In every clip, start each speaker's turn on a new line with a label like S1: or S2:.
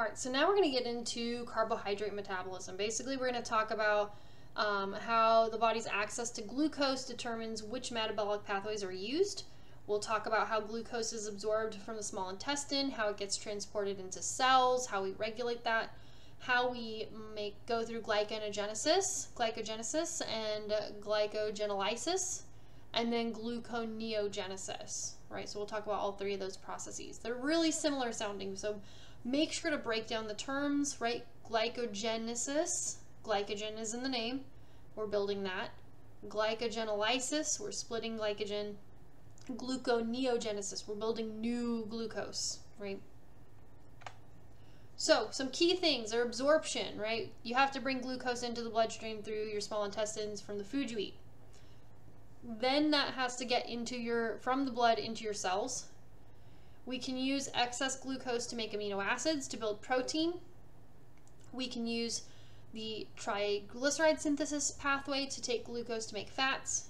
S1: All right, so now we're going to get into carbohydrate metabolism. Basically, we're going to talk about um, how the body's access to glucose determines which metabolic pathways are used. We'll talk about how glucose is absorbed from the small intestine, how it gets transported into cells, how we regulate that, how we make go through glycogenesis, glycogenesis and glycogenolysis, and then gluconeogenesis, right? So we'll talk about all three of those processes. They're really similar sounding, so make sure to break down the terms, right? Glycogenesis, glycogen is in the name, we're building that. Glycogenolysis, we're splitting glycogen. Gluconeogenesis, we're building new glucose, right? So, some key things are absorption, right? You have to bring glucose into the bloodstream through your small intestines from the food you eat. Then that has to get into your from the blood into your cells. We can use excess glucose to make amino acids to build protein. We can use the triglyceride synthesis pathway to take glucose to make fats.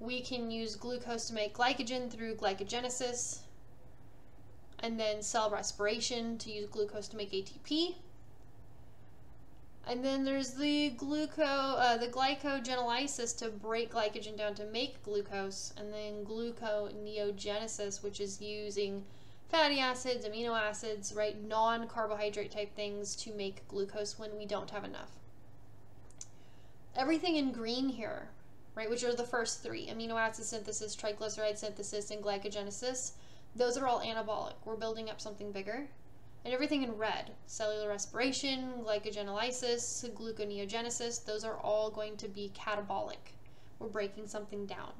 S1: We can use glucose to make glycogen through glycogenesis and then cell respiration to use glucose to make ATP. And then there's the gluco, uh, the glycogenolysis to break glycogen down to make glucose, and then gluconeogenesis, which is using fatty acids, amino acids, right, non-carbohydrate type things to make glucose when we don't have enough. Everything in green here, right, which are the first three, amino acid synthesis, triglyceride synthesis, and glycogenesis, those are all anabolic. We're building up something bigger. And everything in red, cellular respiration, glycogenolysis, gluconeogenesis, those are all going to be catabolic. We're breaking something down.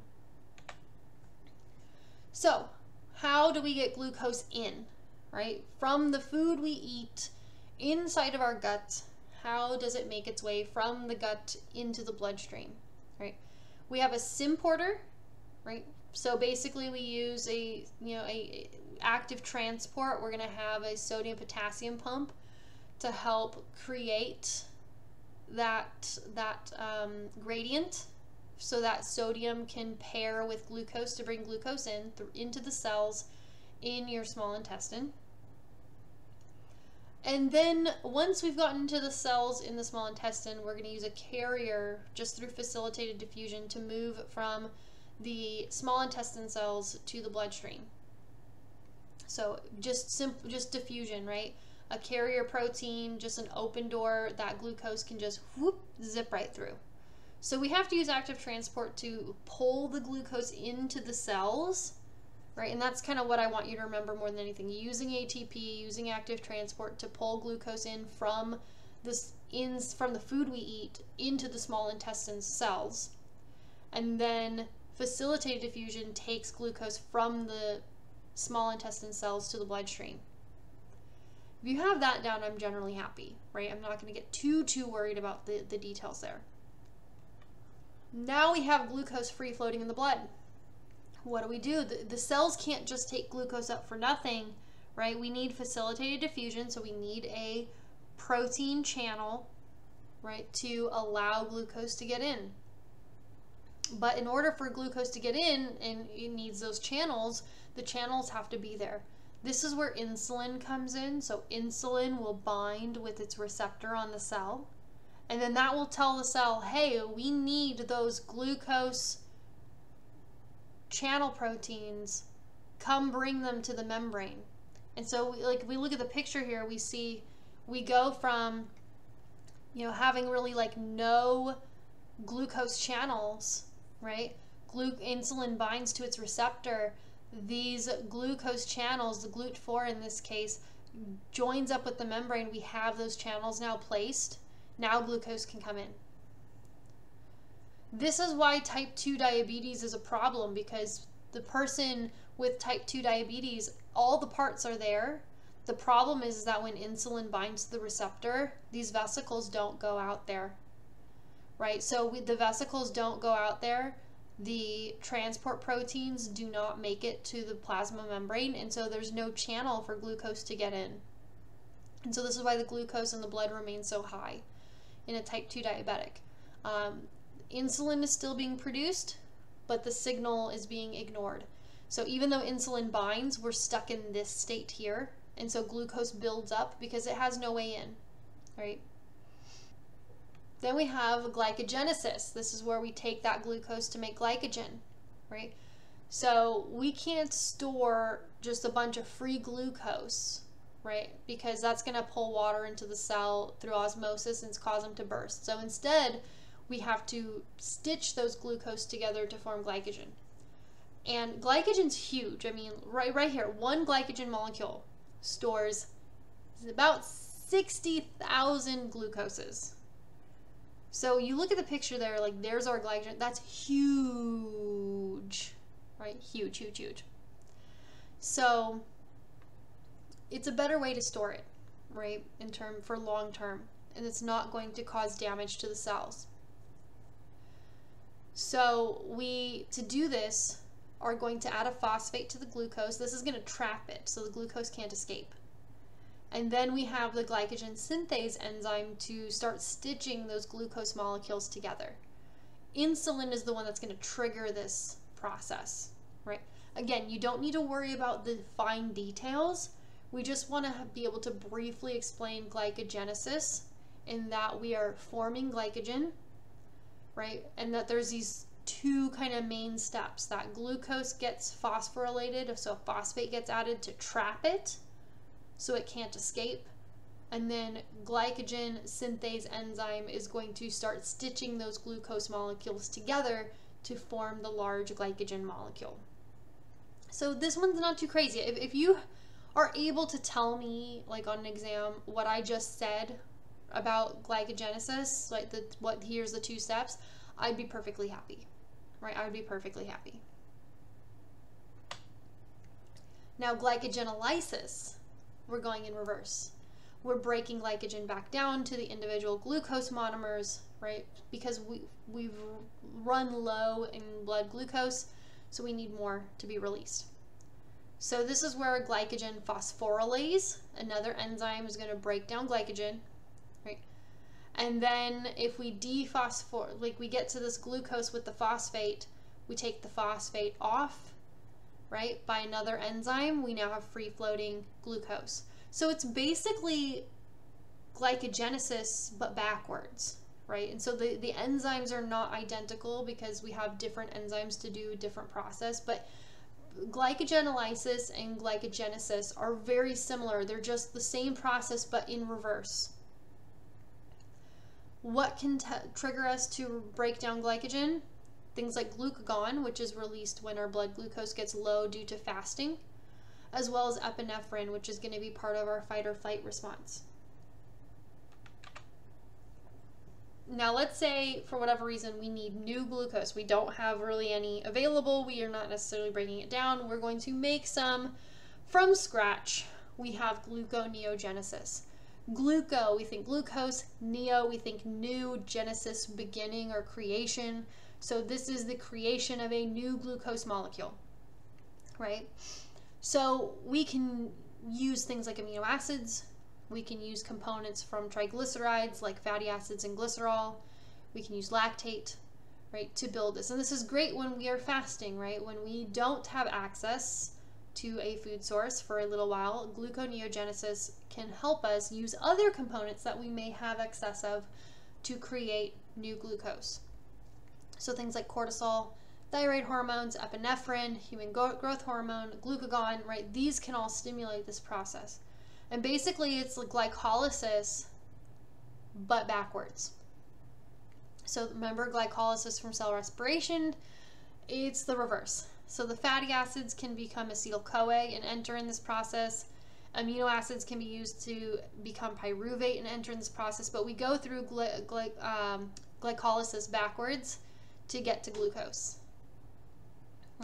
S1: So, how do we get glucose in, right? From the food we eat inside of our gut, how does it make its way from the gut into the bloodstream, right? We have a symporter, right? So basically we use a, you know, a, active transport. We're going to have a sodium potassium pump to help create that, that um, gradient so that sodium can pair with glucose to bring glucose in into the cells in your small intestine. And then once we've gotten to the cells in the small intestine, we're going to use a carrier just through facilitated diffusion to move from the small intestine cells to the bloodstream. So just simple, just diffusion, right? A carrier protein, just an open door that glucose can just whoop, zip right through. So we have to use active transport to pull the glucose into the cells, right? And that's kind of what I want you to remember more than anything. Using ATP, using active transport to pull glucose in from this in from the food we eat into the small intestine cells. And then facilitated diffusion takes glucose from the small intestine cells to the bloodstream. If you have that down, I'm generally happy, right? I'm not going to get too, too worried about the, the details there. Now we have glucose free floating in the blood. What do we do? The, the cells can't just take glucose up for nothing, right? We need facilitated diffusion, so we need a protein channel, right, to allow glucose to get in. But in order for glucose to get in, and it needs those channels, the channels have to be there. This is where insulin comes in. So insulin will bind with its receptor on the cell. And then that will tell the cell, hey, we need those glucose channel proteins. Come bring them to the membrane. And so, like, if we look at the picture here, we see we go from, you know, having really like no glucose channels, right? Glu- insulin binds to its receptor these glucose channels, the GLUT4 in this case, joins up with the membrane. We have those channels now placed. Now glucose can come in. This is why type 2 diabetes is a problem because the person with type 2 diabetes, all the parts are there. The problem is that when insulin binds to the receptor, these vesicles don't go out there. Right? So we, the vesicles don't go out there the transport proteins do not make it to the plasma membrane, and so there's no channel for glucose to get in. And so this is why the glucose in the blood remains so high in a type 2 diabetic. Um, insulin is still being produced, but the signal is being ignored. So even though insulin binds, we're stuck in this state here, And so glucose builds up because it has no way in, right? Then we have glycogenesis. This is where we take that glucose to make glycogen, right? So we can't store just a bunch of free glucose, right? Because that's going to pull water into the cell through osmosis and cause them to burst. So instead, we have to stitch those glucose together to form glycogen. And glycogen's huge. I mean, right right here, one glycogen molecule stores about 60,000 glucoses. So you look at the picture there, like there's our glycogen. That's huge, right? Huge, huge, huge. So it's a better way to store it, right? In term for long term, and it's not going to cause damage to the cells. So we, to do this, are going to add a phosphate to the glucose. This is going to trap it so the glucose can't escape. And then we have the glycogen synthase enzyme to start stitching those glucose molecules together. Insulin is the one that's going to trigger this process, right? Again, you don't need to worry about the fine details. We just want to be able to briefly explain glycogenesis in that we are forming glycogen, right? And that there's these two kind of main steps that glucose gets phosphorylated, so phosphate gets added to trap it so it can't escape. And then glycogen synthase enzyme is going to start stitching those glucose molecules together to form the large glycogen molecule. So this one's not too crazy. If, if you are able to tell me, like on an exam, what I just said about glycogenesis, like the what here's the two steps, I'd be perfectly happy. Right? I would be perfectly happy. Now glycogenolysis we're going in reverse. We're breaking glycogen back down to the individual glucose monomers, right? Because we, we've run low in blood glucose, so we need more to be released. So this is where glycogen phosphorylase, another enzyme, is going to break down glycogen, right? And then if we dephosphor, like we get to this glucose with the phosphate, we take the phosphate off right? By another enzyme, we now have free floating glucose. So it's basically glycogenesis but backwards, right? And so the, the enzymes are not identical because we have different enzymes to do a different process, but glycogenolysis and glycogenesis are very similar. They're just the same process but in reverse. What can trigger us to break down glycogen? Things like glucagon, which is released when our blood glucose gets low due to fasting, as well as epinephrine, which is going to be part of our fight or flight response. Now, let's say for whatever reason we need new glucose. We don't have really any available. We are not necessarily breaking it down. We're going to make some from scratch. We have gluconeogenesis. Gluco, we think glucose. Neo, we think new. Genesis, beginning or creation. So this is the creation of a new glucose molecule, right? So we can use things like amino acids. We can use components from triglycerides like fatty acids and glycerol. We can use lactate, right, to build this. And this is great when we are fasting, right? When we don't have access to a food source for a little while, gluconeogenesis can help us use other components that we may have excess of to create new glucose. So things like cortisol, thyroid hormones, epinephrine, human growth hormone, glucagon, right? These can all stimulate this process. And basically it's glycolysis, but backwards. So remember glycolysis from cell respiration, it's the reverse. So the fatty acids can become acetyl-CoA and enter in this process. Amino acids can be used to become pyruvate and enter in this process, but we go through gly gly um, glycolysis backwards to get to glucose.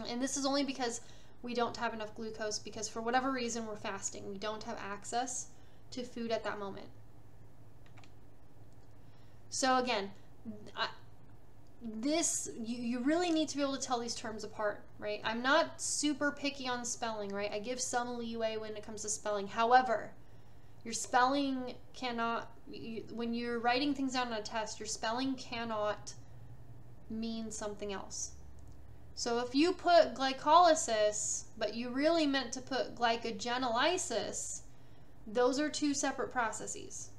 S1: And this is only because we don't have enough glucose because for whatever reason we're fasting. We don't have access to food at that moment. So again, I, this you, you really need to be able to tell these terms apart, right? I'm not super picky on spelling, right? I give some leeway when it comes to spelling. However, your spelling cannot you, when you're writing things down on a test, your spelling cannot means something else. So if you put glycolysis, but you really meant to put glycogenolysis, Those are two separate processes,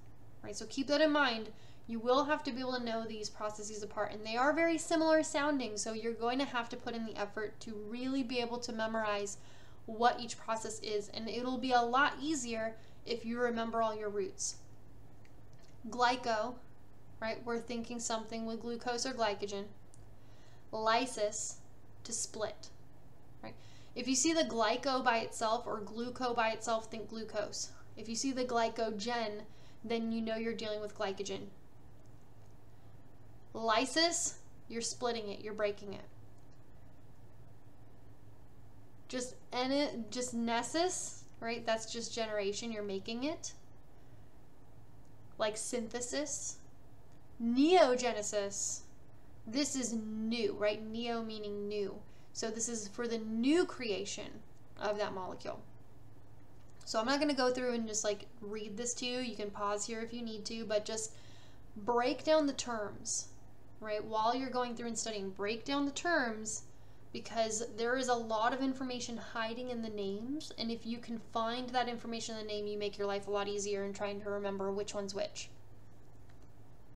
S1: right? So keep that in mind. You will have to be able to know these processes apart, and they are very similar sounding. So you're going to have to put in the effort to really be able to memorize what each process is, and it'll be a lot easier if you remember all your roots. Glyco, right? We're thinking something with glucose or glycogen. Lysis, to split, right? If you see the glyco by itself or gluco by itself, think glucose. If you see the glycogen, then you know you're dealing with glycogen. Lysis, you're splitting it, you're breaking it. Just en just nesis, right? That's just generation, you're making it. Like synthesis. Neogenesis, this is new, right? Neo meaning new. So this is for the new creation of that molecule. So I'm not going to go through and just like read this to you. You can pause here if you need to, but just break down the terms, right? While you're going through and studying, break down the terms because there is a lot of information hiding in the names. And if you can find that information in the name, you make your life a lot easier in trying to remember which one's which.